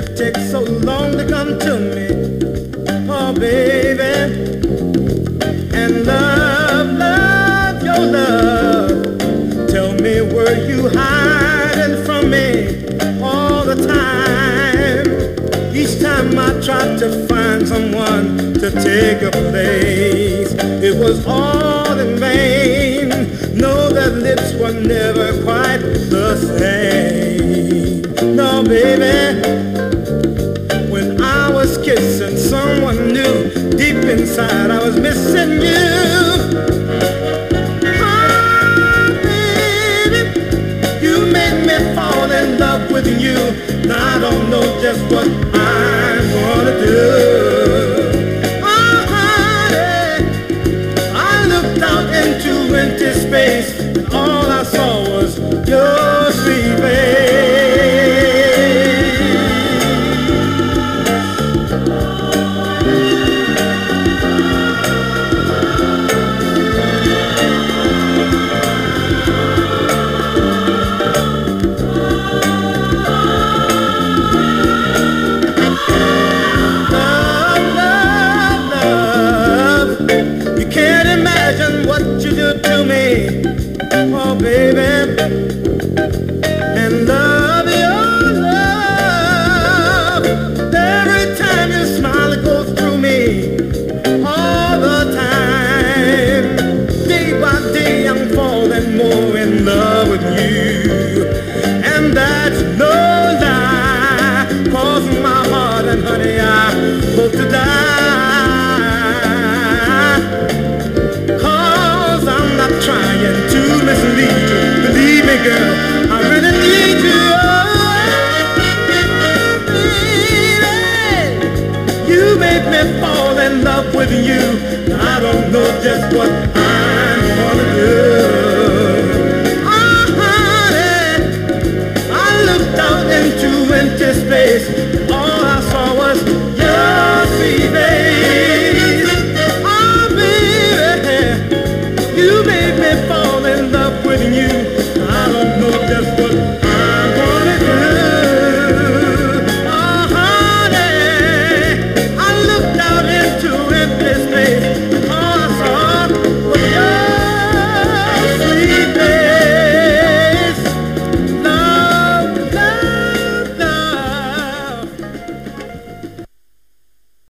it takes so long to come to me. Oh, baby. And love, love, your love. Tell me, were you hiding from me all the time? Each time I tried to find someone to take a place, it was all in vain. Know that lips were never quite the same. I was missing you. Oh, baby, you made me fall in love with you. I don't know just what and fall in love with you. I don't know just what I'm gonna do. Oh, honey, I looked out into empty space.